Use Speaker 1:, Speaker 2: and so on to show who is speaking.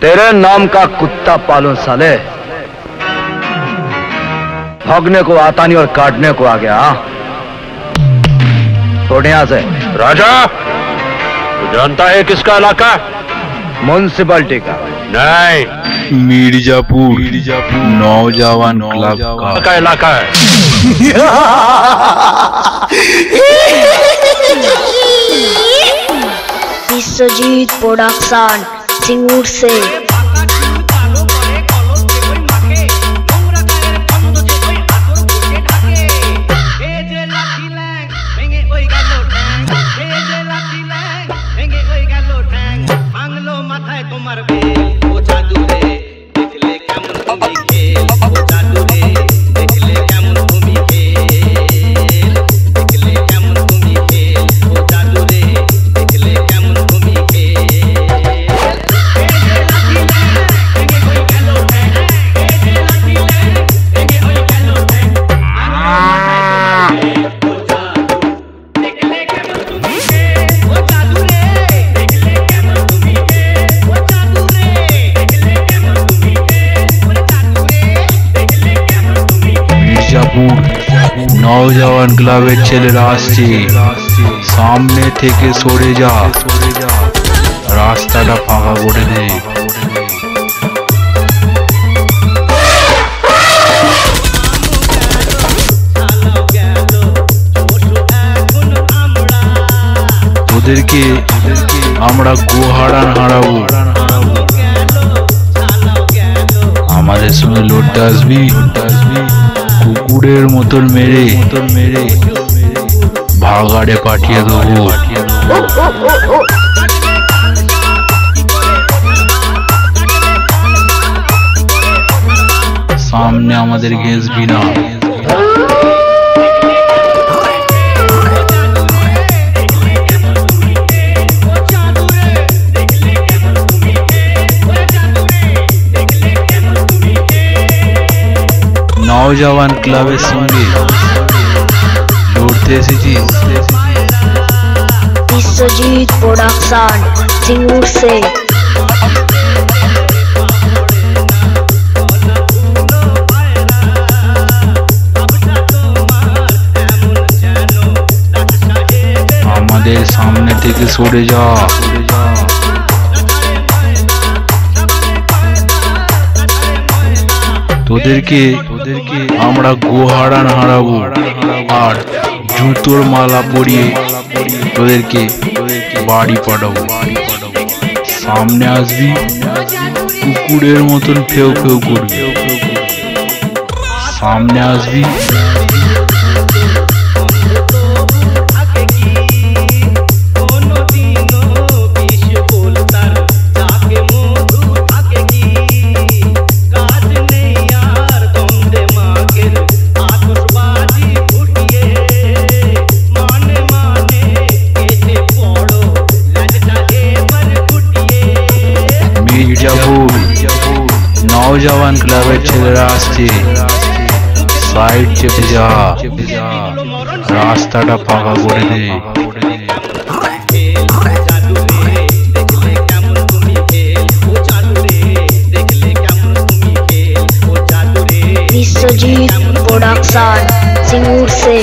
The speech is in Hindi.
Speaker 1: तेरे नाम का कुत्ता पालो साले। भगने को आता नहीं और काटने को आ गया। छोड़ने यहाँ से।
Speaker 2: राजा तू जानता है किसका इलाका?
Speaker 1: म्यूनसिपालिटी का।
Speaker 2: नहीं।
Speaker 3: मिर्जापुर मिर्जापुर। नौजवान क्लब का,
Speaker 2: का इलाका है।
Speaker 4: विश्वजीत प्रोडक्शन সে
Speaker 5: উঠছে তোমার বেল ও জাদু রে
Speaker 3: নওজওয়ান ক্লাবের ছেলেরা আসছে সামনে থেকে সরে যা রাস্তাটা ফাঁকা করে দে তোদেরকে আমরা গোহারান হারাবো আমাদের সঙ্গে লড়তে আসবি কুকুরের মতন মেরে মতন মেরে ভাগাড়ে পাঠিয়ে দেবো। সামনে আমাদের গেস না নওজওয়ান ক্লাবের সঙ্গে লড়তে এসেছিস
Speaker 4: বিশ্বজিৎ প্রোডাকশন সিঙ্গুর সে
Speaker 3: আমাদের সামনে থেকে সরে যা সরে যা তোদেরকে তোদেরকে আমরা গোহারান হারাবো আর জুতোর মালা পরিয়ে তোদেরকে বাড়ি পাঠাবো। সামনে আসবি কুকুরের মতন ফেউ ফেউ করবি। সামনে আসবি নওজওয়ান ক্লাবের ছেলেরা আসছে সাইড চেপে যা রাস্তাটা ফাঁকা করে দে
Speaker 4: বিশ্বজিৎ প্রোডাকশন সিঙ্গুর সে